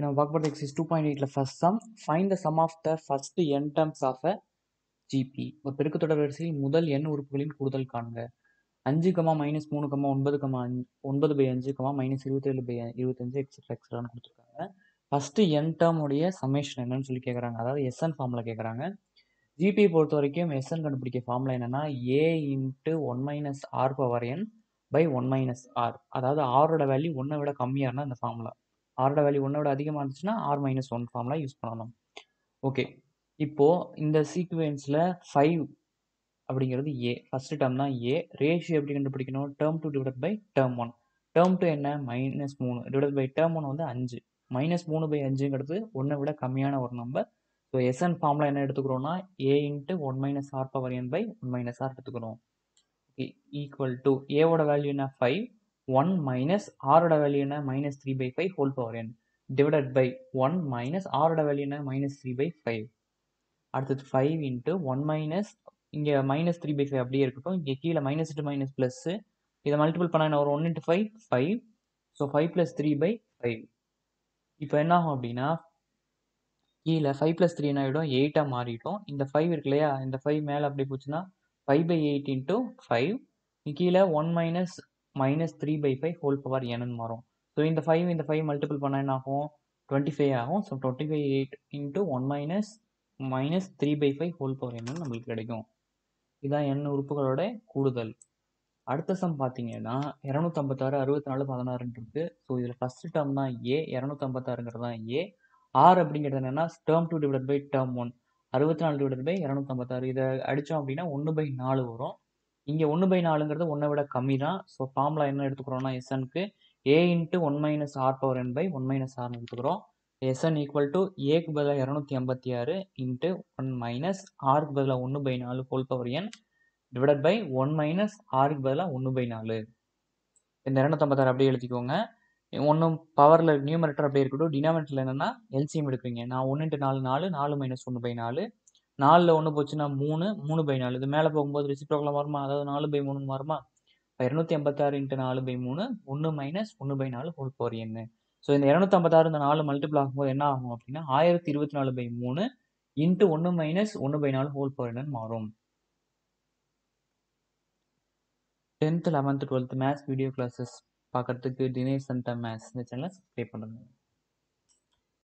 நம்ம பார்க்க போகிறது எக்ஸைஸ் டூ பாயிண்ட் எயிட்டில் first sum find the sum of the first n terms of a GP ஒரு பெருக்கத்தொடர் வரிசையில் முதல் எண் உறுப்புகளின் கூடுதல் காண்க. அஞ்சு கமா மைனஸ் மூணு கமா ஒன்பது கமா அஞ்சு ஒன்பது பை அஞ்சு கமா மைனஸ் இருபத்தேழு பை இருபத்தஞ்சு எக்ஸட்ரா எக்ஸட்ரான்னு கொடுத்துருக்காங்க. ஃபஸ்ட்டு என் டேர்முடைய சமேஷன் என்னன்னு சொல்லி கேட்குறாங்க அதாவது எஸ்என் ஃபார்மில் கேட்குறாங்க ஜிபி பொறுத்த வரைக்கும் எஸ்என் கண்டுபிடிக்க ஃபார்முலா என்னன்னா A into one minus R power N by one minus R அதாவது ஆரோட வேல்யூ ஒன்றை விட கம்மியாக இருந்தால் அந்த ஃபார்முலா ஆரோட வேல்யூ ஒன்றோட அதிகமாக இருந்துச்சுன்னா R minus one formula use பண்ணணும். ஓகே இப்போது இந்த சீக்வென்ஸில் ஃபைவ் அப்படிங்கிறது ஏ ஃபஸ்ட்டு டேர்ம் தான் ஏ ரேஷியோ எப்படி கண்டுபிடிக்கணும்? Term two divide by term one term two என்ன? மைனஸ் மூணு. டிவைட் பை டேர்ம் ஒன் வந்து அஞ்சு. மைனஸ் மூணு பை அஞ்சுங்கிறது ஒன்றை விட கம்மியான ஒரு நம்பர் ஸோ எஸ்என் ஃபார்மில் என்ன எடுத்துக்கிறோம்னா A into one minus R power N by one minus R எடுத்துக்கிறோம். ஓகே ஈக்குவல் டு ஏவோட வேல்யூ என்ன? ஃபைவ் ஒன் மைனஸ் ஆரோட வேல்யூ என்ன? Minus three by five whole power N divided by one minus ஆரோட value என்ன? Minus three by five அடுத்தது five into one minus இங்கே minus three by five அப்படியே இருக்கட்டும். இங்கே கீழே மைனஸ் டூ மைனஸ் ப்ளஸ்ஸு இதை மல்டிபிள் பண்ண என்ன ஒரு one into five five so five plus three by five இப்போ என்ன ஆகும் அப்படின்னா கீழே ஃபைவ் ப்ளஸ் த்ரீ என்ன ஆகிடும் எயிட்டாக மாறிட்டோம். இந்த ஃபைவ் இருக்கு இல்லையா? இந்த ஃபைவ் மேலே அப்படி போச்சுன்னா five by eight into five கீழே one minus minus three by five whole power என்னன்னு மாறும். ஸோ இந்த ஃபைவ் இந்த ஃபைவ் மல்டிபிள் பண்ணால் என்ன ஆகும் டுவெண்ட்டி ஃபைவ் ஆகும். So twenty five eight into one minus minus three by five whole power என்னன்னு நம்மளுக்கு கிடைக்கும். இதுதான் எண் உறுப்புகளோட கூடுதல். அடுத்த சம் பார்த்தீங்கன்னா இரநூத்தம்பத்தாறு அறுபத்தி நாலு பதினாறுன்னு ஸோ இதில் ஃபஸ்ட்டு டேர்ம் தான் ஏ இரநூத்தம்பத்தாறுங்கிறது தான் ஏ ஆர் அப்படிங்கிறது என்னன்னா term two divide by term one அறுபத்தி நாலு டிவைட் பை இரநூத்தம்பத்தாறு. இதை அடித்தோம் அப்படின்னா ஒன்று பை நாலு வரும். இங்கே ஒன்று பை நாலுங்கிறது ஒன்றை விட கம்மி தான் ஸோ ஃபார்முலா என்ன எடுத்துக்கிறோம்னா எஸ்என்க்கு A into one minus R power N by one minus ஆர்னு எடுத்துக்கிறோம். எஸ்என் ஈக்குவல் டு ஏக்கு பதிலாக இரநூத்தி ஐம்பத்தி ஆறு இன்ட்டு ஒன் மைனஸ் ஆருக்கு பதிலாக ஒன்று பை நாலு whole power N divide by one minus ஆருக்கு பதிலாக ஒன்று பை நாலு. இந்த இரநூத்தம்பத்தாறு அப்படியே எழுதிக்கோங்க. ஒன்றும் பவரில் நியூமரேட்டர் அப்படியே இருக்கட்டும் டினாமினேட்டரில் என்னென்னா எல்சிஎம் எடுப்பீங்க நான் ஒன்று இன்ட்டு நாலு நாலு நாலு மைனஸ் ஒன்று பை நாலு. நாலில் ஒன்று போச்சுன்னா மூணு மூணு பை நாலு. இது மேலே போகும்போது ரிசிப்ரோக்கில் வருமா அதாவது நாலு பை மூணு வருமா இரநூத்தி ஐம்பத்தாறு இன்ட்டு நாலு பை மூணு ஒன்று மைனஸ் ஒன்று பை நாலு ஹோல் பவர் என்ன ஸோ இந்த இரநூத்தம்பத்தாறு இந்த நாலு மல்டிபிள் ஆகும்போது என்ன ஆகும் அப்படின்னா ஆயிரத்தி இருபத்தி நாலு பை மூணு இன்ட்டு ஒன்று மைனஸ் ஒன்று பை நாலு ஹோல் பவர் என்னன்னு மாறும். Tenth eleventh twelfth maths video classes பார்க்குறதுக்கு தினேஷ் சந்தா மேத்ஸ் இந்த சேனலை சப்ஸ்கிரைப் பண்ணுங்கள்